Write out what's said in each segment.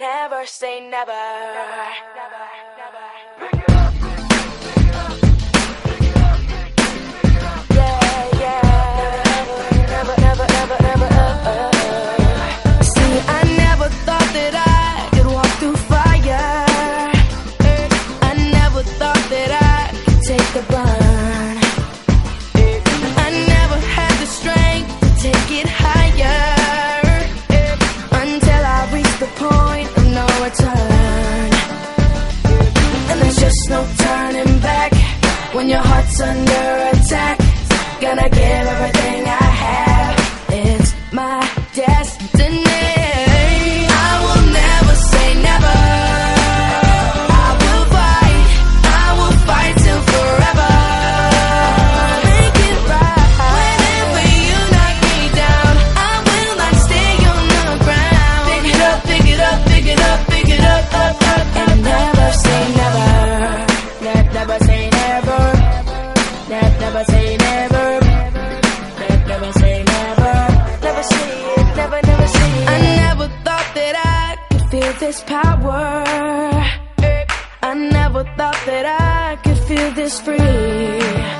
Never say never. never, never, never. No turning back when your heart's under attack. Gonna give everything. this power. I never thought that I could feel this free.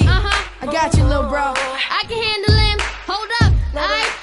Uh-huh. I got you, little bro. I can handle him. Hold up. All right.